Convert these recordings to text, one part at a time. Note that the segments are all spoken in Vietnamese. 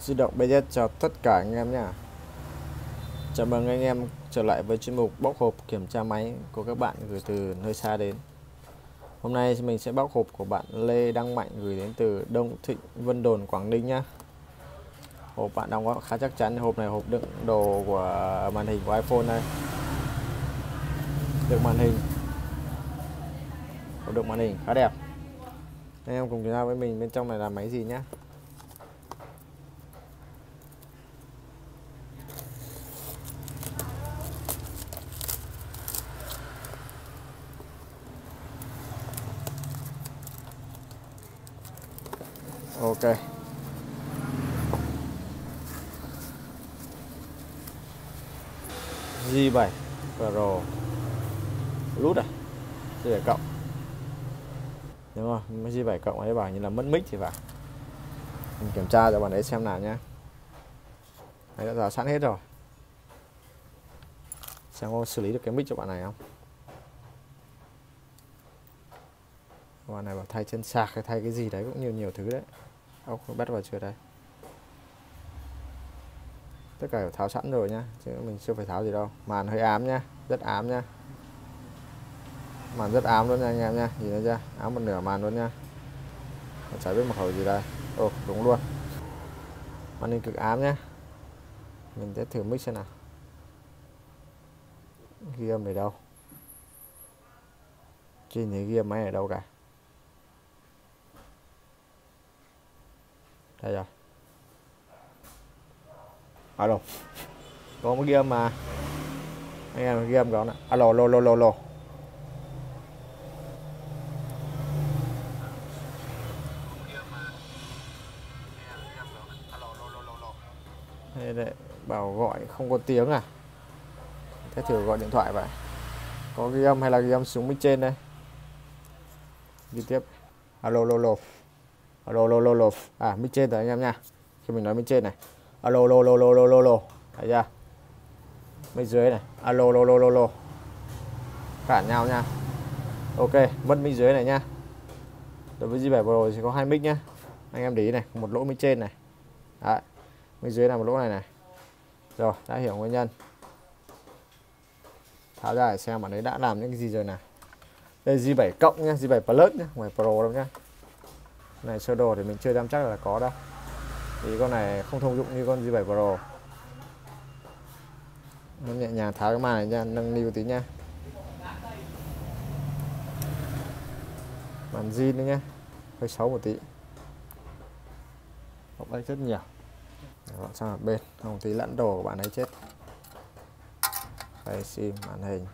Di động BZ chào tất cả anh em nha Chào mừng anh em trở lại với chuyên mục bóc hộp kiểm tra máy của các bạn gửi từ nơi xa đến. Hôm nay mình sẽ bóc hộp của bạn Lê Đăng Mạnh gửi đến từ Đông Thịnh, Vân Đồn, Quảng Ninh nhá. Hộp bạn đóng gói khá chắc chắn, hộp này hộp đựng đồ của màn hình của iPhone đây. Đựng màn hình. Hộp đựng màn hình khá đẹp. Anh em cùng chúng ta với mình bên trong này là máy gì nhé rồi G7 Pro. Lút à? G7 cộng. Đúng không G7 cộng ấy bảo như là mất mic thì phải. Mình kiểm tra cho bạn ấy xem nào nhé Đấy, đã rào sẵn hết rồi. Xem có xử lý được cái mic cho bạn này không? Bạn này bảo thay chân sạc hay thay cái gì đấy, cũng nhiều nhiều thứ đấy ốc bắt vào chưa đây. Tất cả tháo sẵn rồi nhá, chứ mình chưa phải tháo gì đâu. Màn hơi ám nhá, rất ám nhá. Màn rất ám luôn nha anh em nha nhìn thấy chưa? Ám một nửa màn luôn nha chả biết mật khẩu gì đây. Ồ đúng luôn. Màn hình cực ám nhá. Mình sẽ thử mic xem nào. Ghi âm ở đâu? Trên thấy ghi âm máy ở đâu cả? Đây rồi. Alo. Có một game mà anh em game có nè. Alo lô lô lô lô. Đây, đây bảo gọi không có tiếng à? Thế thử gọi điện thoại vậy. Có ghi âm hay là ghi âm xuống bên trên đây? Đi tiếp. Alo lô lô alo, lô lô lô. À mic trên rồi anh em nha. Khi mình nói mic trên này. Alo, lô lô lô lô lô lô. Thấy chưa? Mic dưới này. Alo, lô lô lô lô. Cản nhau nha. Ok, mất mic dưới này nha. Đối với G7 Pro thì có hai mic nhá. Anh em để ý này, một lỗ mic trên này. Đấy. mic dưới là một lỗ này này. Rồi, đã hiểu nguyên nhân. Tháo ra để xem bạn ấy đã làm những cái gì rồi nè đây G7 cộng nhá G7 Plus nhá ngoài Pro đâu nhá này sơ đồ thì mình chưa dám chắc là có đâu. Thì con này không thông dụng như con G7 Pro. Nó nhẹ nhàng tháo cái màn này nha nâng niu tí nha màn zin nữa nha, hơi xấu một tí. Bọc lách rất nhiều. Bọn sang một bên không tí lẫn đồ của bạn ấy chết. Đây sim màn hình.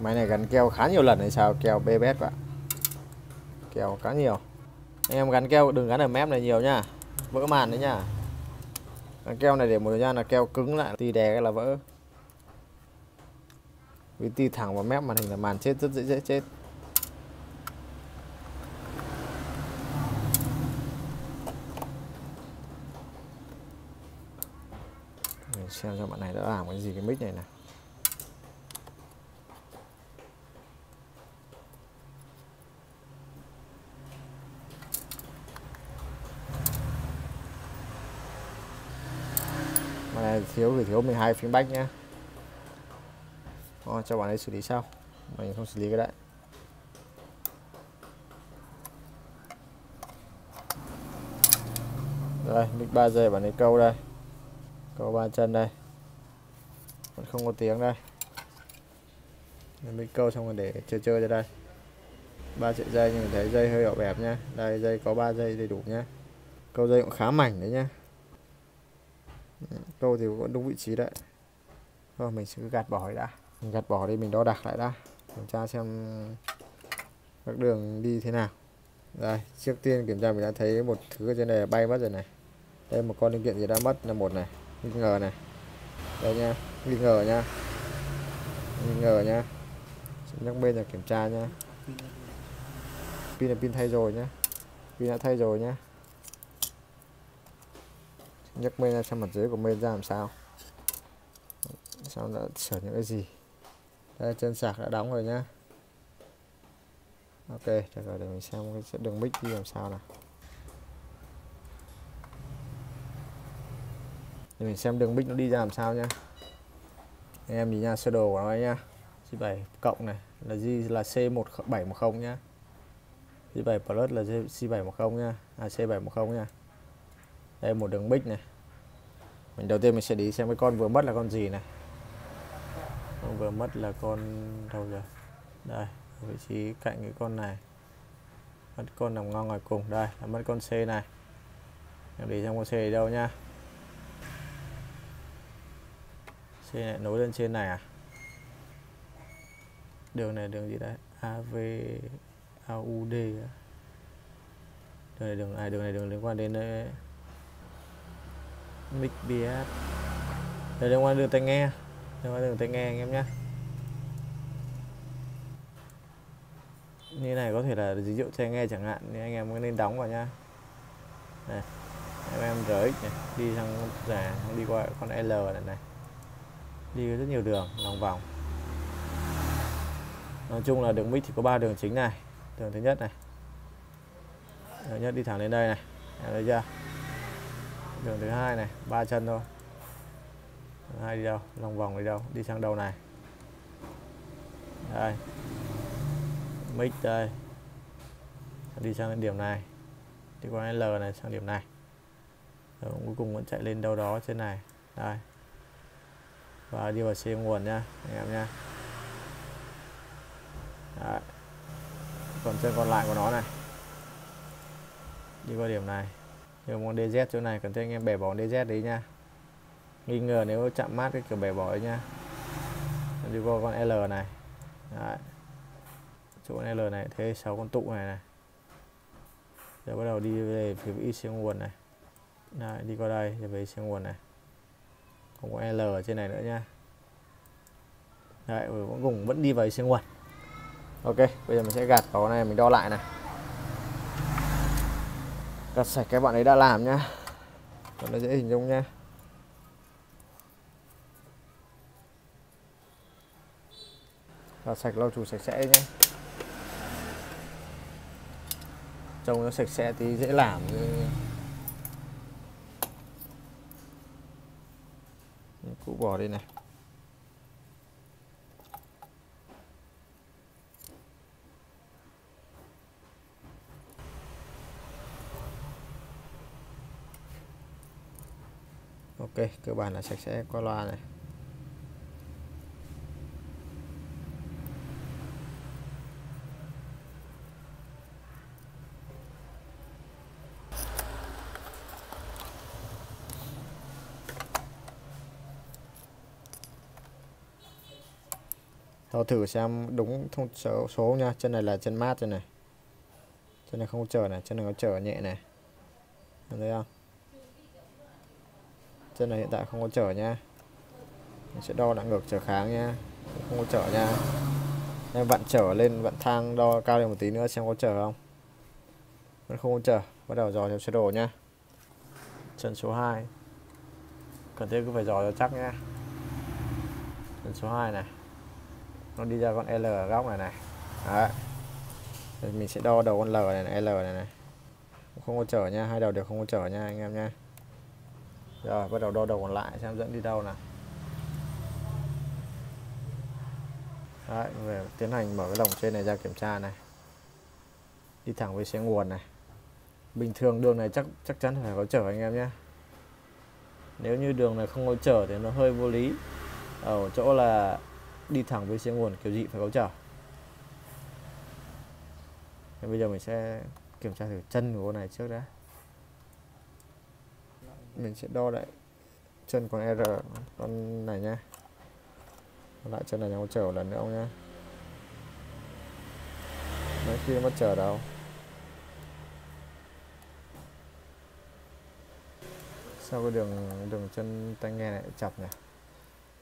Máy này gắn keo khá nhiều lần hay sao? Keo BBS vậy. Keo khá nhiều. Anh em gắn keo, đừng gắn ở mép này nhiều nha vỡ màn đấy nha gắn keo này để một thời gian là keo cứng lại. Tì đè cái là vỡ. Vì tì thẳng vào mép màn hình là màn chết rất dễ dễ chết. Mình xem cho bạn này đã làm cái gì cái mic này này mà này thiếu gửi thiếu 12 phiên bách nhé, cho bạn ấy xử lý sau. Mình không xử lý cái đấy. Rồi mic 3 giây bạn ấy câu đây. Câu ba chân đây. Vẫn không có tiếng đây. Mic câu xong rồi để chơi chơi ra đây. Ba sợi dây nhưng mình thấy dây hơi ọp ẹp nhá. Đây dây có 3 dây đầy đủ nhá. Câu dây cũng khá mảnh đấy nhá câu thì vẫn đúng vị trí đấy. Thôi, mình sẽ cứ gạt bỏ đã. Mình gạt bỏ đi, mình đo đạc lại đã. Kiểm tra xem các đường đi thế nào. Đây, trước tiên kiểm tra mình đã thấy một thứ ở trên này bay mất rồi này. Đây, một con linh kiện gì đã mất là một này. Nghi ngờ này. Đây nha nghi ngờ nha nghi ngờ nha nhắc bên là kiểm tra nha pin là pin thay rồi nhá. Pin đã thay rồi nhá nhấc bên ra xem mặt dưới của bên ra làm sao. Sao đã sửa những cái gì? Đây, chân sạc đã đóng rồi nhá. Ok, được rồi, để mình xem cái đường mic đi làm sao nào. Để mình xem đường mic nó đi ra làm sao nhá. Anh em nhìn nha, sơ đồ của nó nhá. G7 cộng này, là G, là C1710 nhá. G7 plus là C710 nhá. À C710 nhá đây, một đường mic này. Mình đầu tiên mình sẽ đi xem cái con vừa mất là con gì này. Con vừa mất là con đâu rồi đây vị trí cạnh cái con này. Mất con nằm ngon ngoài cùng. Đây, là mất con C này. Em để trong con C ở đâu nhá. C này, nối lên trên này à? Đường này đường gì đấy? AV AUD à? đường này à, đường này đường này đường liên quan đến đấy mic BS đây liên quan đường tai nghe. Liên quan đường tai nghe anh em nhé. Như này có thể là ví dụ tai nghe chẳng hạn, thì anh em có nên đóng vào nhá. Này, em em RX này, đi sang giả, đi qua con L này này. Đi rất nhiều đường, lòng vòng. Nói chung là đường mic thì có ba đường chính này. Đường thứ nhất này. Đường nhất đi thẳng lên đây này. Em thấy chưa? Đường thứ hai này ba chân thôi. Hai đi đâu? Lòng vòng đi đâu? Đi sang đầu này. Đây. Mic đây. Đi sang điểm này. Đi qua L này sang điểm này. Rồi, cuối cùng vẫn chạy lên đâu đó trên này. Đây. Và đi vào xe nguồn nha anh em nha Đấy. còn chân còn lại của nó này. Đi qua điểm này nhiều con DZ chỗ này cần thiết anh em bẻ bỏ DZ đấy nha. Nghi ngờ nếu chạm mát cái kiểu bẻ bỏ ấy nha. Đi qua con L này. Đấy. chỗ con L này thế sáu con tụ này này. Giờ bắt đầu đi về phía y xe nguồn này. Đấy, đi qua đây rồi về xe nguồn này. Không có L ở trên này nữa nha. Đấy, vẫn cùng vẫn đi vào xe nguồn. Ok, bây giờ mình sẽ gạt vào này mình đo lại này. Gạt sạch cái bạn ấy đã làm nhá. Cho nó dễ hình dung nhá. Gạt sạch lau chùi sạch sẽ nhé Trông nó sạch sẽ tí dễ làm. Cũ bỏ đi này. Ok cơ bản là sạch sẽ qua loa này. Tao thử xem đúng thông số, số nha. Chân này là chân mát chân này. Chân này không chờ này chân này có chờ nhẹ này. Thấy không? Chân này hiện tại không có trở nha. Mình sẽ đo lại ngược trở kháng nha. Không có trở nha. Em vặn trở lên vặn thang đo cao lên một tí nữa xem có trở không. Vẫn không có trở bắt đầu dò theo sơ đồ nha. Chân số 2 cần thiết cứ phải dò cho chắc nha. Chân số 2 này. Nó đi ra con L ở góc này này. Đấy. mình sẽ đo đầu con L này, này L này này. Không có trở nha. Hai đầu đều không có trở nha anh em nha rồi bắt đầu đo đầu còn lại xem dẫn đi đâu nào. Đấy, về tiến hành mở cái lồng trên này ra kiểm tra này. Đi thẳng với xe nguồn này. Bình thường đường này chắc chắc chắn phải có chở anh em nhé. Nếu như đường này không có chở thì nó hơi vô lý. Ở chỗ là đi thẳng với xe nguồn kiểu gì phải có chở. Thì bây giờ mình sẽ kiểm tra thử chân của con này trước đã mình sẽ đo lại chân con R con này nha lại chân này nó chờ lần nữa không nhá. Mấy khi mất chờ đâu. Sao cái đường đường chân tai nghe này chập nhỉ?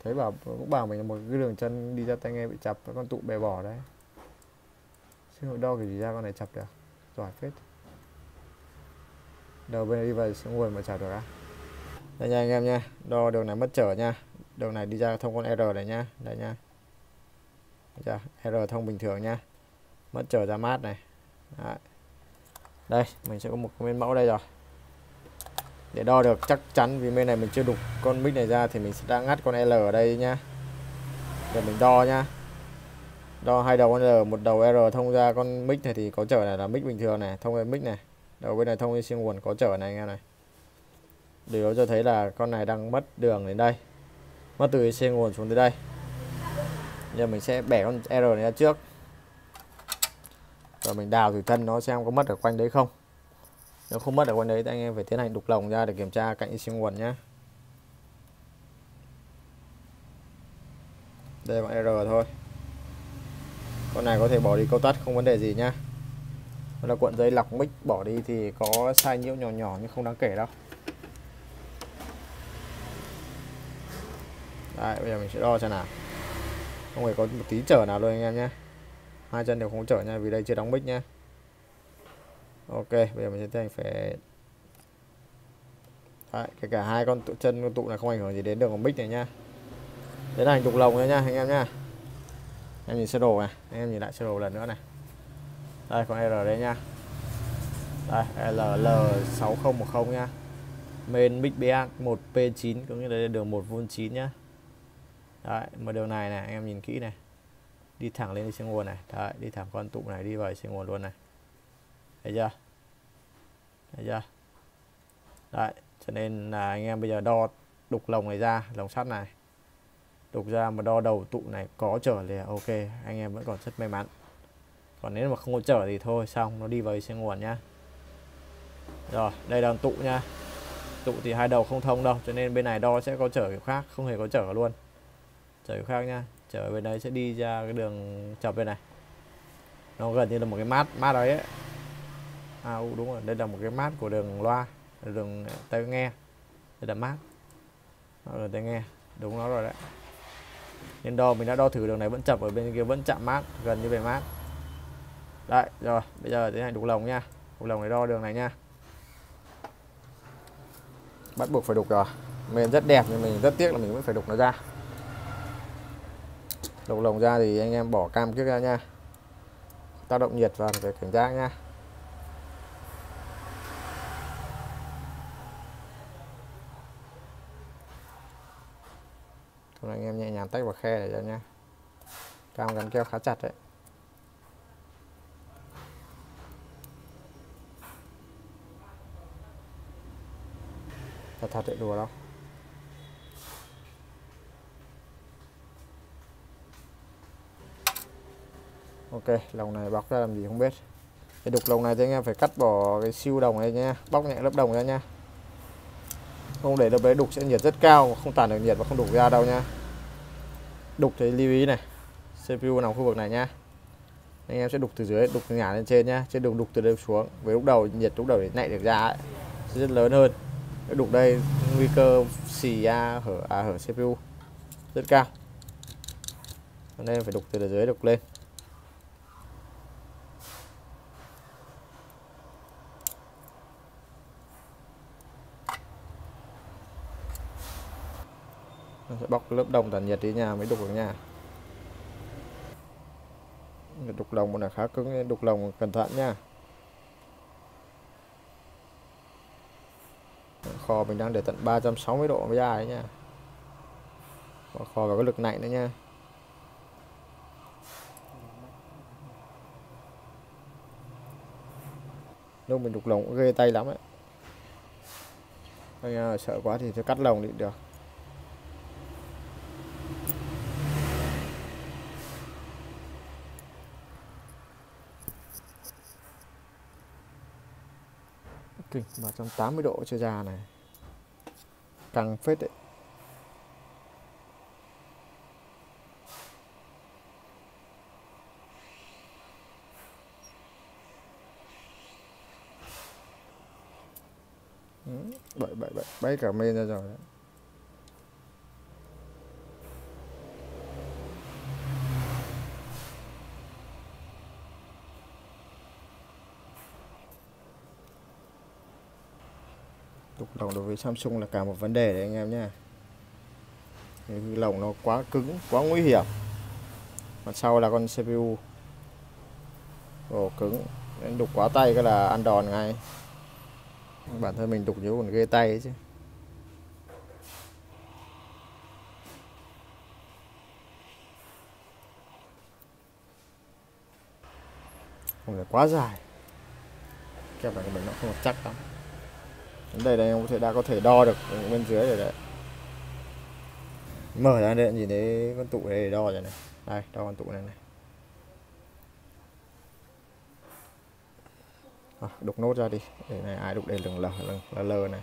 Thấy bảo, cũng bảo mình là một cái đường chân đi ra tai nghe bị chập với con tụ bè bỏ đấy. Xin hội đo cái gì ra con này chập được. Giỏi phết. Đầu bên đi về xuống nguồn mà chả được á đây nha anh em nha, đo đường này mất trở nha. Đường này đi ra thông con R này nha. Đây nha. R thông bình thường nha. Mất trở ra mát này. Đấy. đây, mình sẽ có một cái mẫu đây rồi. Để đo được chắc chắn vì bên này mình chưa đục con mic này ra thì mình sẽ đã ngắt con L ở đây nhá để mình đo nhá đo hai đầu con L, một đầu R thông ra con mic này thì có trở này là mic bình thường này, thông lên mic này. Đầu bên này thông lên siêu nguồn có trở này anh em này điều đó cho thấy là con này đang mất đường đến đây. Mất từ xe nguồn xuống tới đây. Giờ mình sẽ bẻ con R này ra trước. Rồi mình đào thử thân nó xem có mất ở quanh đấy không. Nếu không mất ở quanh đấy thì anh em phải tiến hành đục lồng ra để kiểm tra cạnh xe nguồn nhé đây là R thôi. Con này có thể bỏ đi câu tắt không vấn đề gì nhá. Là cuộn dây lọc mic bỏ đi thì có sai nhiễu nhỏ nhỏ nhưng không đáng kể đâu. Đấy, bây giờ mình sẽ đo xem nào. Không hề có một tí trở nào luôn anh em nhé. Hai chân đều không trở nha vì đây chưa đóng mic nhé, ok bây giờ mình sẽ tiến hành phải Đấy, kể cả hai con tụ chân con tụ này không ảnh hưởng gì đến đường của mic này nhá. Đến hành đục lồng nha anh em nhá. Em nhìn sơ đồ này anh em nhìn lại sơ đồ lần nữa này. Đây con R đây nha đây LL 6010 nha main mic BA 1P9 cũng như là đường 1V9 nhá đấy, mà điều này này, anh em nhìn kỹ này. Đi thẳng lên trên nguồn này. Đấy, đi thẳng con tụ này, đi vào trên nguồn luôn này. Thấy chưa? Thấy chưa? Đấy, cho nên là anh em bây giờ đo đục lồng này ra, lồng sắt này. Đục ra mà đo đầu tụ này có trở thì ok, anh em vẫn còn rất may mắn. Còn nếu mà không có trở thì thôi, xong, nó đi vào xe nguồn nhá. Rồi, đây là tụ nha tụ thì hai đầu không thông đâu, cho nên bên này đo sẽ có trở kiểu khác, không hề có trở luôn trở khác nha trở bên đấy sẽ đi ra cái đường chập bên này. Nó gần như là một cái mát mát đấy ấy. à đúng rồi. Đây là một cái mát của đường loa, đường tai nghe. Đây là mát. Ở tai nghe. Đúng nó rồi đấy. Nên đo, mình đã đo thử đường này vẫn chập ở bên kia, vẫn chạm mát, gần như về mát. Đấy, rồi, bây giờ tiến hành đục lồng nha. Đục lồng để đo đường này nha. Bắt buộc phải đục rồi. Mình rất đẹp, nhưng mình rất tiếc là mình vẫn phải đục nó ra đục lồng ra thì anh em bỏ cam trước ra nha. Tác động nhiệt vào phải cảnh giác nha. Thôi anh em nhẹ nhàng tách vào khe để cho nha. Cam gắn keo khá chặt đấy. Thật thật đấy, đùa đâu. Ok lồng này bóc ra làm gì không biết. Cái đục lồng này thì anh em phải cắt bỏ cái siêu đồng này nha bóc nhẹ lớp đồng ra nha. Không để lớp đấy đục sẽ nhiệt rất cao không tản được nhiệt và không đục ra đâu nha. Đục thì lưu ý này CPU nằm khu vực này nha. Anh em sẽ đục từ dưới đục từ ngả lên trên nhá trên đường đục từ đây xuống. Với lúc đầu nhiệt lúc đầu để nảy được ra ấy, sẽ rất lớn hơn. Đục đây nguy cơ xì ra hở à, hở CPU rất cao. Nên phải đục từ dưới đục lên sẽ bóc lớp đồng tản nhiệt đi nha mới đục được nha đục lồng một là khá cứng, đục lồng cẩn thận nha. Kho mình đang để tận 360 độ mới ra đấy nha kho vào cái lực lạnh nữa nha. Lúc mình đục lồng cũng ghê tay lắm ấy. Anh à, sợ quá thì cắt lồng đi, được. Kinh 380 độ cho ra này căng phết đấy Bậy bậy bậy, bay cả mê ra rồi đấy. đục lồng đối với Samsung là cả một vấn đề đấy anh em nhé lồng nó quá cứng, quá nguy hiểm. Mặt sau là con CPU ồ, cứng. Đục quá tay cái là ăn đòn ngay. Bản thân mình đục nhớ còn ghê tay ấy chứ. Không phải quá dài. Kẹp này của mình nó không được chắc lắm đây đây em có thể đã có thể đo được bên dưới rồi đấy. Mở ra đây nhìn thấy con tụ này để đo rồi này. Đây đo con tụ này này. À, đục nốt ra đi. Để này ai đục đây lừng lờ lừng lờ lờ này.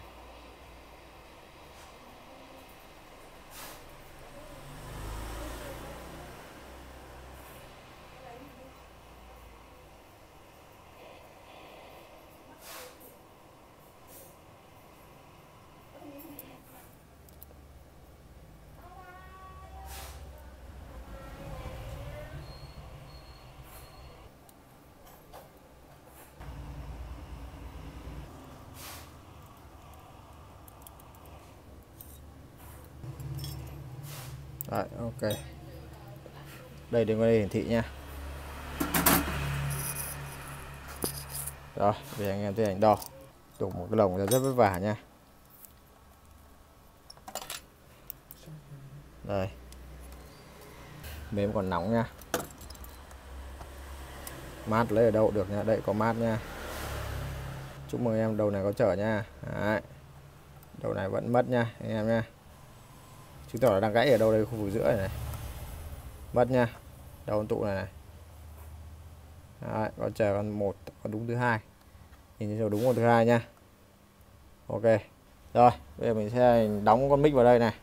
Đấy, ok. Đây đừng có đây hiển thị nha. Rồi bây giờ anh em tiến hành đo. Đục một cái lồng ra rất vất vả nha. Đây. Mềm còn nóng nha. Mát lấy ở đâu được nha. Đây có mát nha. Chúc mừng em đầu này có trở nha. Đấy. đầu này vẫn mất nha anh em nha chứng tỏ là đang gãy ở đâu đây khu vực giữa này, này. mất nha. Đầu tụ này này. Đấy, con chờ con một con đúng thứ hai. Nhìn thấy đúng con thứ hai nha. Ok. Rồi bây giờ mình sẽ đóng con mic vào đây này.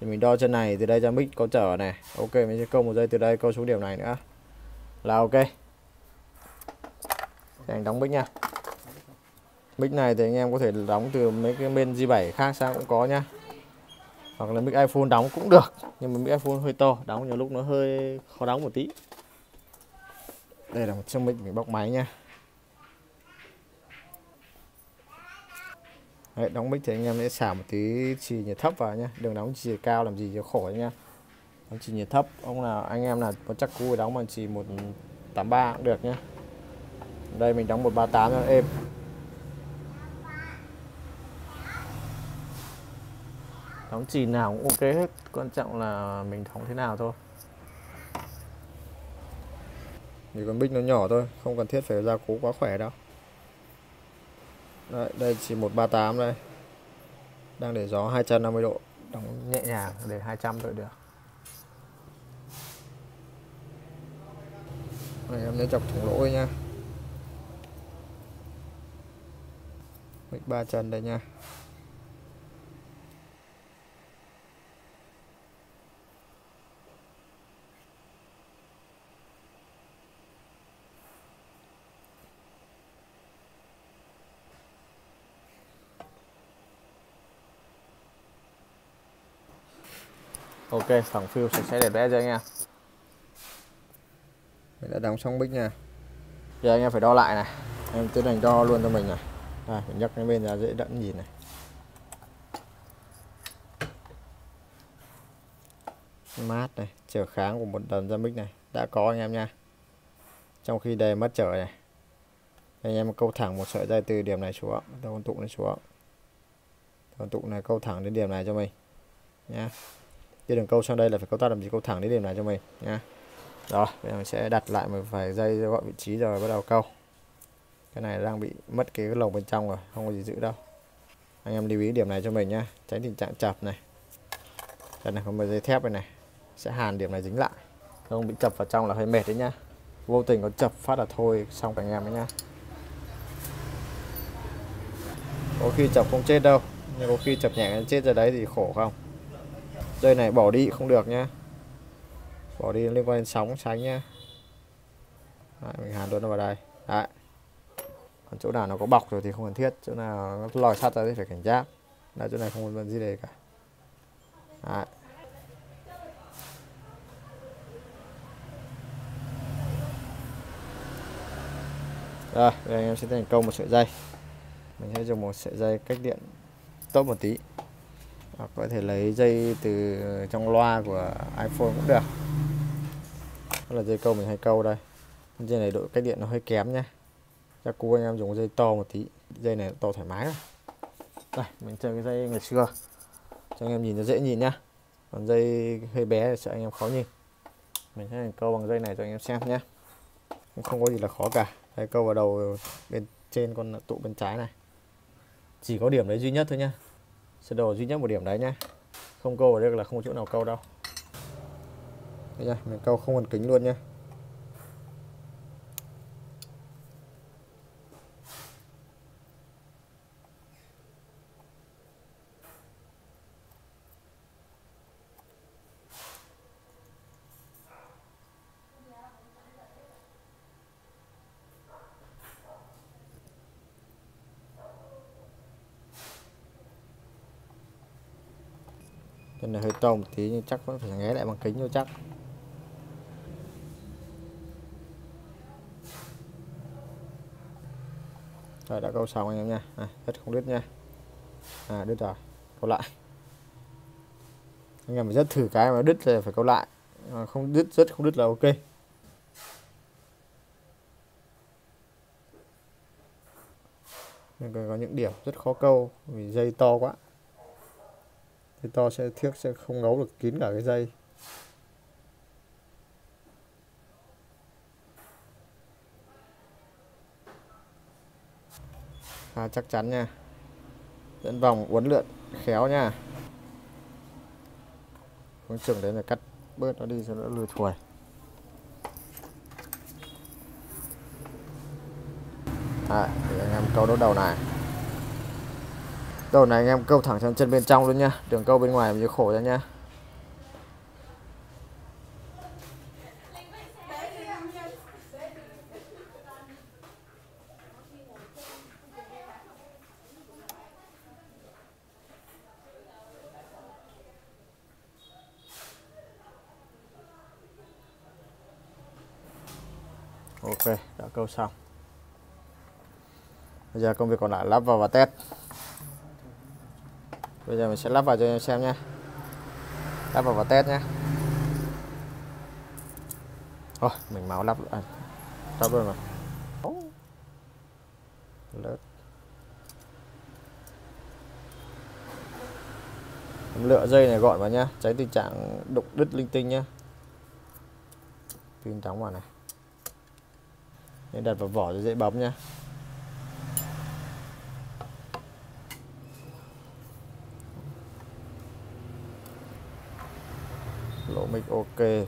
Thì mình đo chân này từ đây cho mic có trở này. Ok mình sẽ câu một giây từ đây câu xuống điểm này nữa. Là ok. Thì anh đóng mic nha. Mic này thì anh em có thể đóng từ mấy cái bên G7 khác sang cũng có nhá hoặc là mic iPhone đóng cũng được nhưng mà mic iPhone hơi to đóng nhiều lúc nó hơi khó đóng một tí. Đây là một chiếc mic mình bóc máy nha. Đấy, đóng mic thì anh em sẽ xả một tí chì nhiệt thấp vào nhé đừng đóng chì cao làm gì cho khổ nha đóng chì nhiệt thấp ông nào anh em là có chắc cú đóng bằng chì 183 cũng được nhé đây mình đóng 138 cho êm. Đóng chì nào cũng ok hết quan trọng là mình đóng thế nào thôi. Vì con bích nó nhỏ thôi không cần thiết phải ra cố quá khỏe đâu. Đấy, đây chỉ 138 đây. Đang để gió 250 độ. Đóng nhẹ nhàng để 200 thôi được. Đây, em nên chọc thủng lỗ nha. Mic ba chân đây nha ok phẳng phiêu sạch sẽ đẹp đẽ cho anh em mình đã đóng xong bích nha. Giờ anh em phải đo lại này. Em tiến hành đo luôn cho mình này. À, mình nhấc cái bên ra dễ đẫn nhìn này. Mát này trở kháng của một tần ra mic này. Đã có anh em nha. Trong khi đề mất trở này. Anh em câu thẳng một sợi dây từ điểm này xuống. Đầu con tụ này xuống. Con tụ này câu thẳng đến điểm này cho mình. Nha đi đường câu sang đây là phải câu tắt làm gì? Câu thẳng đến điểm này cho mình nhá rồi bây giờ mình sẽ đặt lại một vài dây gọi vị trí rồi bắt đầu câu. Cái này đang bị mất cái lồng bên trong rồi, không có gì giữ đâu. Anh em lưu ý điểm này cho mình nhá, tránh tình trạng chập này. Đây này có một dây thép này này, sẽ hàn điểm này dính lại. Không bị chập vào trong là hơi mệt đấy nhá. Vô tình có chập phát là thôi, xong cả anh em đấy nhá. Có khi chập không chết đâu, nhưng có khi chập nhẹ chết ra đấy thì khổ không? Dây này bỏ đi không được nhá. Bỏ đi liên quan đến sóng tránh nhá. Đấy, mình hàn luôn nó vào đây. Đấy. còn chỗ nào nó có bọc rồi thì không cần thiết. Chỗ nào nó lòi sắt ra thì phải cảnh giác. Là chỗ này không cần gì đây cả. Đấy. rồi bây giờ anh em sẽ thành công một sợi dây. Mình sẽ dùng một sợi dây cách điện tốt một tí hoặc có thể lấy dây từ trong loa của iPhone cũng được. Đó là dây câu mình hay câu đây. Dây này độ cách điện nó hơi kém nha chắc cô anh em dùng dây to một tí. Dây này to thoải mái rồi. Đây, mình chơi cái dây ngày xưa. Cho anh em nhìn nó dễ nhìn nhá. Còn dây hơi bé thì sợ anh em khó nhìn. Mình sẽ câu bằng dây này cho anh em xem nhé không có gì là khó cả. Đây, câu vào đầu bên trên con tụ bên trái này. Chỉ có điểm đấy duy nhất thôi nhá sơ đồ duy nhất một điểm đấy nhá. Không câu ở đây là không có chỗ nào câu đâu. Đây nha mình câu không cần kính luôn nhá. Chân này hơi to một tí nhưng chắc vẫn phải ghé lại bằng kính cho chắc. Rồi đã câu xong anh em nha. À, rất không đứt nha. À đứt rồi. Câu lại. Anh em phải rất thử cái mà đứt là phải câu lại. À, Không đứt rất không đứt là ok. Nhưng có những điểm rất khó câu vì dây to quá thì to sẽ thiếc sẽ không ngấu được kín cả cái dây. À, chắc chắn nha. Dẫn vòng uốn lượn khéo nha. Hướng chừng đấy là cắt bớt nó đi cho nó lười thuổi à, thì anh em câu đốt đầu này. Đầu này anh em câu thẳng sang chân bên trong luôn nha. Đường câu bên ngoài mình khổ ra nha. Ok, đã câu xong. Bây giờ công việc còn lại lắp vào và test bây giờ mình sẽ lắp vào cho em xem nha lắp vào và test nhé thôi mình máu lắp à, lắp luôn rồi. Lướt lựa dây này gọn vào nhá tránh tình trạng đục đứt linh tinh nhá. Pin đóng vào này. Nên đặt vào vỏ cho dễ bấm nhá. Mic ok.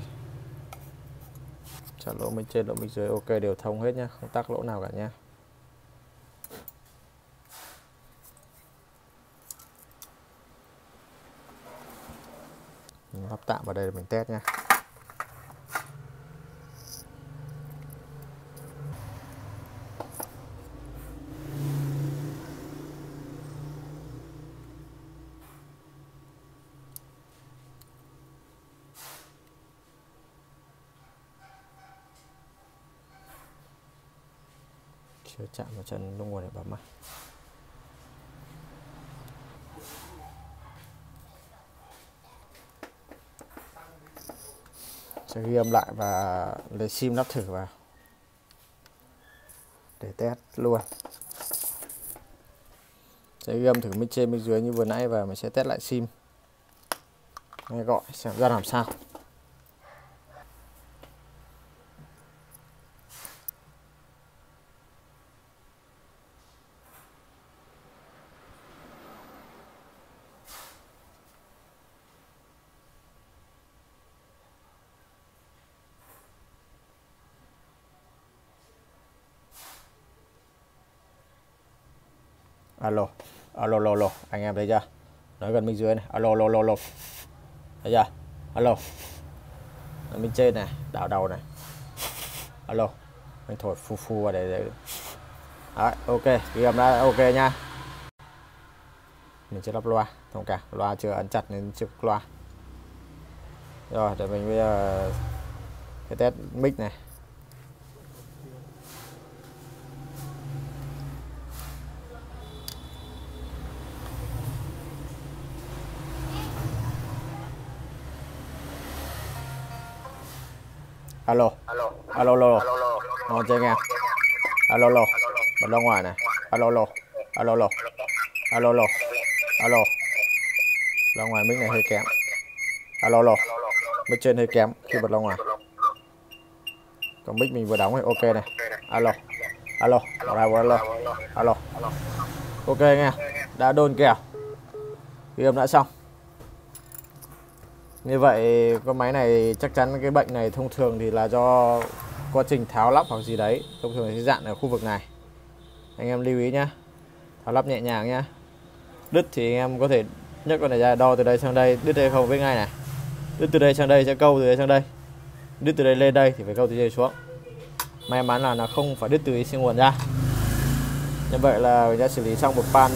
Chọn lỗ mic trên, lỗ mic dưới, ok, đều thông hết nhá, không tắc lỗ nào cả nhá. Lắp tạm vào đây để mình test nhé chưa chạm vào chân lúc nguồn để bấm mà sẽ ghi âm lại và lấy sim lắp thử vào. Để test luôn. Sẽ ghi âm thử bên trên, bên dưới như vừa nãy và mình sẽ test lại sim. Nghe gọi xem ra làm sao. Alo alo alo alo anh em thấy chưa? Nói gần bên dưới này. Alo alo alo alo thấy chưa? Alo. Ở bên trên này đảo đầu này. Alo. Anh thổi phu phu vào để, để... Đấy, ok. Ghi âm đã ok nha. Mình chưa lắp loa. Thông cả. Loa chưa ấn chặt nên chưa loa. Rồi để mình bây giờ cái test mic này. Alo. Alo. Alo alo ngon chưa anh em alo alo bật loa ngoài này. Alo alo alo alo alo alo alo. Loa ngoài mic này hơi kém. Alo alo mic trên hơi kém khi bật loa ngoài. Còn mic mình vừa đóng thì ok này. Alo. Alo. Alo alo. Alo. Ok nghe. Đã đôn kèo. Ghi âm đã xong như vậy, con máy này chắc chắn cái bệnh này thông thường thì là do quá trình tháo lắp hoặc gì đấy. Thông thường sẽ dạn ở khu vực này. Anh em lưu ý nhá. Tháo lắp nhẹ nhàng nhá. Đứt thì anh em có thể nhấc con này ra, đo từ đây sang đây, đứt đây không với ngay này. Đứt từ đây sang đây sẽ câu từ đây sang đây. Đứt từ đây lên đây thì phải câu từ đây xuống. May mắn là nó không phải đứt từ sinh nguồn ra. Như vậy là mình đã xử lý xong một pan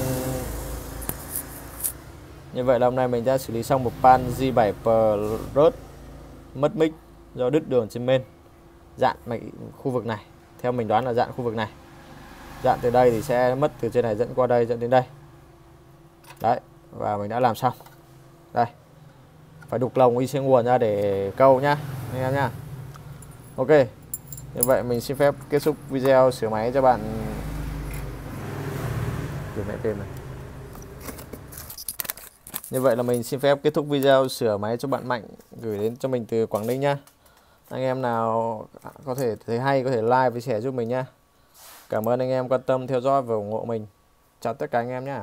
như vậy là hôm nay mình đã xử lý xong một pan G7 Plus mất mic do đứt đường trên main. Dạn mạch khu vực này. Theo mình đoán là dạn khu vực này. Dạn từ đây thì sẽ mất từ trên này dẫn qua đây, dẫn đến đây. Đấy, và mình đã làm xong. Đây. Phải đục lồng IC nguồn ra để câu nhá, anh em nhá. Ok. Như vậy mình xin phép kết thúc video sửa máy cho bạn. Điều mẹ tên này như vậy là mình xin phép kết thúc video, sửa máy cho bạn Mạnh gửi đến cho mình từ Quảng Ninh nhá. Anh em nào có thể thấy hay có thể like và share giúp mình nhá. Cảm ơn anh em quan tâm theo dõi và ủng hộ mình. Chào tất cả anh em nhé